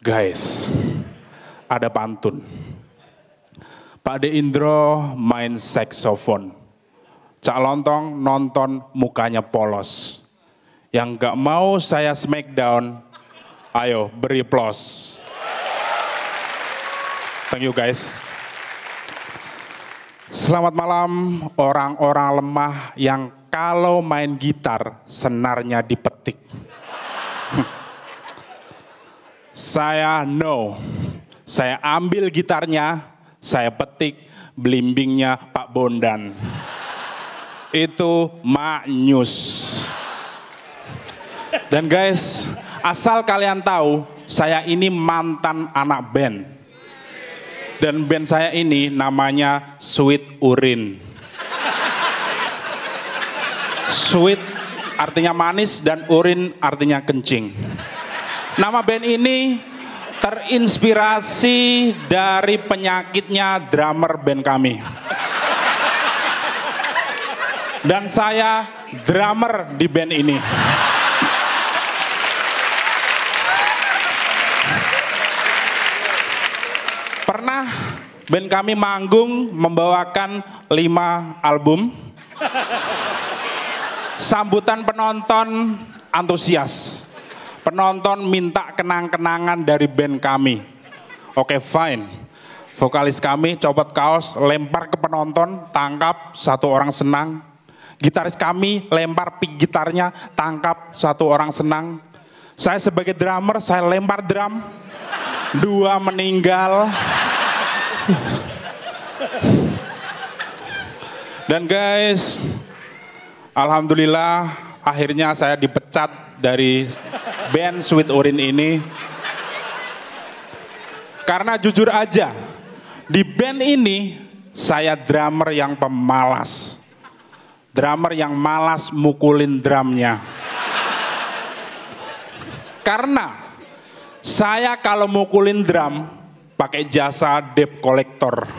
Guys, ada pantun. Pak De Indro main saksofon. Cak Lontong nonton mukanya polos. Yang gak mau saya smackdown, ayo beri plus. Thank you guys. Selamat malam orang-orang lemah yang kalau main gitar senarnya dipetik. Saya no. Saya ambil gitarnya, saya petik belimbingnya Pak Bondan. Itu maknyus. Dan guys, asal kalian tahu, saya ini mantan anak band. Dan band saya ini namanya Sweet Urin. Sweet artinya manis dan urin artinya kencing. Nama band ini terinspirasi dari penyakitnya drummer band kami. Dan saya drummer di band ini. Pernah band kami manggung membawakan lima album. Sambutan penonton antusias penonton minta kenang-kenangan dari band kami. Oke, okay, fine. Vokalis kami copot kaos, lempar ke penonton, tangkap, satu orang senang. Gitaris kami lempar pick gitarnya, tangkap, satu orang senang. Saya sebagai drummer, saya lempar drum, dua meninggal. Dan guys, Alhamdulillah akhirnya saya dipecat dari band Sweet Urin ini. Karena jujur aja, di band ini saya drummer yang pemalas. Drummer yang malas mukulin drumnya. Karena saya kalau mukulin drum pakai jasa debt collector.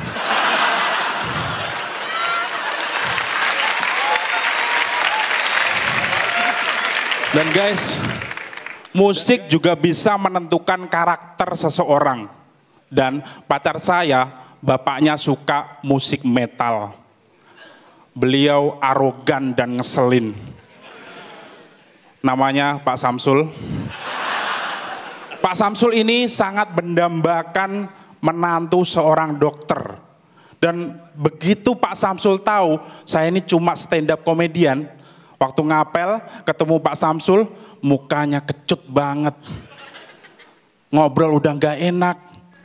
Dan guys, musik juga bisa menentukan karakter seseorang. Dan pacar saya, bapaknya suka musik metal. Beliau arogan dan ngeselin. Namanya Pak Samsul. Pak Samsul ini sangat mendambakan menantu seorang dokter. Dan begitu Pak Samsul tahu saya ini cuma stand up komedian, Waktu ngapel ketemu Pak Samsul, mukanya kecut banget. Ngobrol udah gak enak.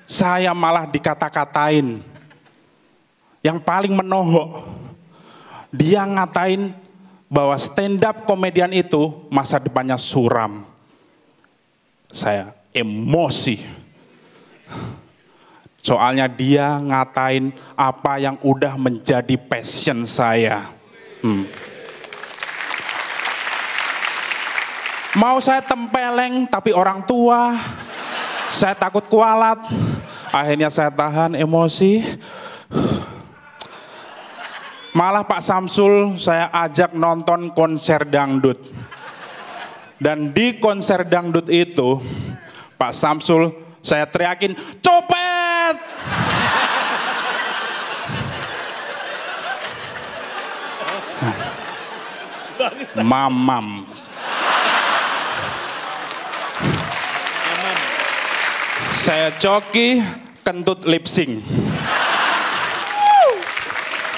Saya malah dikata-katain. Yang paling menohok, dia ngatain bahwa stand up komedian itu masa depannya suram. Saya emosi. Soalnya dia ngatain apa yang udah menjadi passion saya. Hmm. Mau saya tempeleng tapi orang tua, saya takut kualat. Akhirnya saya tahan emosi. Malah Pak Samsul saya ajak nonton konser dangdut. Dan di konser dangdut itu, Pak Samsul saya teriakin, copet! Mamam. Saya Coki, kentut lip sync.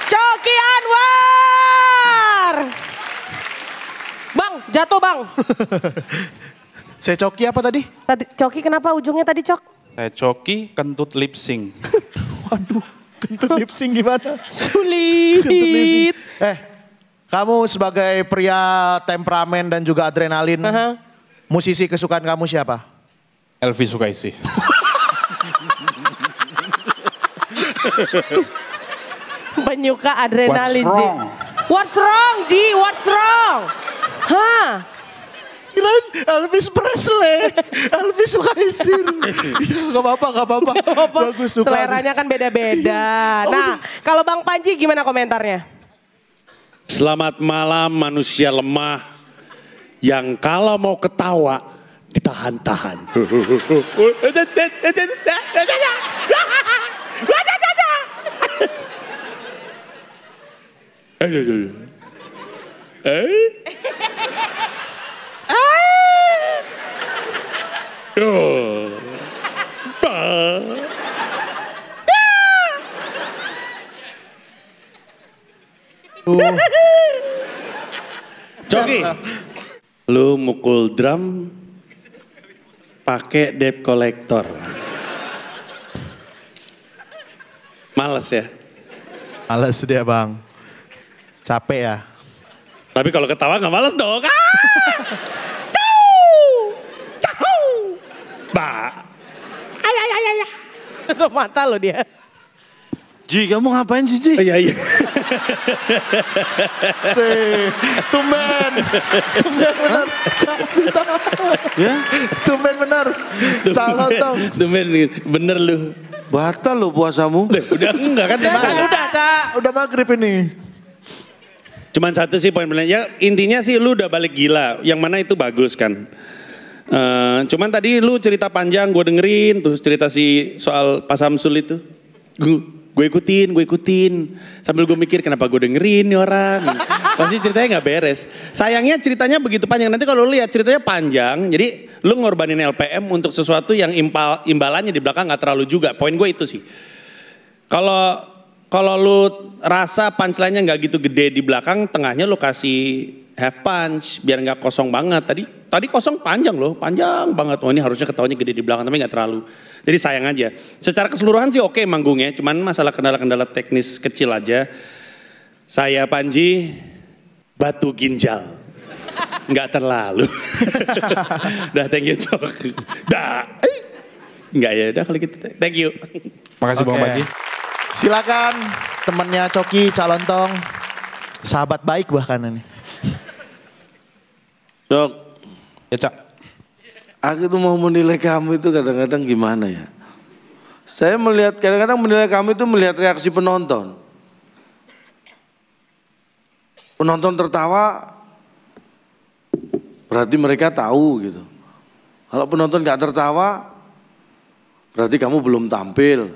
Coki Anwar. Bang, jatuh bang. Saya Coki apa tadi? Coki kenapa ujungnya tadi Cok? Saya Coki, kentut lip sync. Waduh, kentut lip sync gimana? Sulit. Kentut lip sync. Eh, kamu sebagai pria temperamen dan juga adrenalin, uh -huh. musisi kesukaan kamu siapa? Elvi Sukaisi. Penyuka adrenalin, Ji. What's wrong, Ji? What's wrong? Hah? Kirain Elvis Presley, Elvis Sukaisir. ya gak apa-apa, gak apa-apa. Bagus suka. Seleranya kan beda-beda. Oh, nah, kalau Bang Panji gimana komentarnya? Selamat malam manusia lemah yang kalau mau ketawa ditahan-tahan. Coki, lu mukul drum pakai debt collector. Males ya. Males dia bang. Capek ya. Tapi kalau ketawa nggak males dong. Ah! Cau! Cau! Ba. Itu mata lo dia. Ji, kamu ngapain sih, Ji? Iya iya. Tumben. Tumben benar. Ya, Tumben benar. Calon dong. Bener, bener lu. batal lo puasamu. Udah enggak kan? Kan udah Cak. Udah maghrib ini. Cuman satu sih poin benernya. Intinya sih lu udah balik gila. Yang mana itu bagus kan. Eh, cuman tadi lu cerita panjang gue dengerin tuh cerita si soal Pak Samsul itu. Gue ikutin, gue ikutin. Sambil gue mikir kenapa gue dengerin nih orang. Pasti ceritanya nggak beres. Sayangnya ceritanya begitu panjang. Nanti kalau lu lihat ceritanya panjang. Jadi lu ngorbanin LPM untuk sesuatu yang impal, imbalannya di belakang nggak terlalu juga. Poin gue itu sih. Kalau kalau lu rasa punchline-nya nggak gitu gede di belakang, tengahnya lu kasih half punch biar nggak kosong banget. Tadi tadi kosong panjang loh, panjang banget. Oh ini harusnya ketawanya gede di belakang tapi nggak terlalu. Jadi sayang aja. Secara keseluruhan sih oke manggungnya, cuman masalah kendala-kendala teknis kecil aja. Saya Panji batu ginjal. Nggak terlalu. Dah thank you Cok. Dah. Eh. Nggak ya, udah kalau gitu. Thank you. Makasih Bang Oke. Panji. Silakan temannya Coki Calontong. Sahabat baik bahkan ini. Dok, Ya Cak. aku tuh mau menilai kamu itu kadang-kadang gimana ya? Saya melihat, kadang-kadang menilai kamu itu melihat reaksi penonton. Penonton tertawa, berarti mereka tahu gitu. Kalau penonton gak tertawa, berarti kamu belum tampil.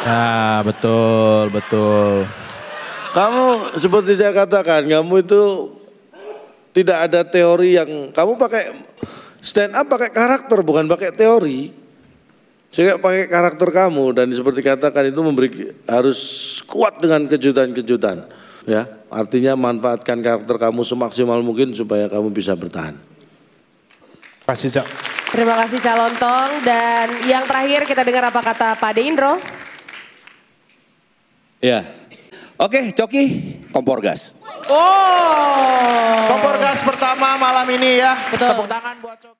Nah betul, betul. Kamu seperti saya katakan, kamu itu tidak ada teori yang kamu pakai stand up pakai karakter bukan pakai teori. Saya pakai karakter kamu dan seperti katakan itu memberi harus kuat dengan kejutan-kejutan. Ya, artinya manfaatkan karakter kamu semaksimal mungkin supaya kamu bisa bertahan. Kasih Cak. Terima kasih Calontong dan yang terakhir kita dengar apa kata Pak De Indro. Ya. Oke, Coki, kompor gas. Oh. Kompor gas pertama malam ini ya. Betul. Tepuk tangan buat Coki.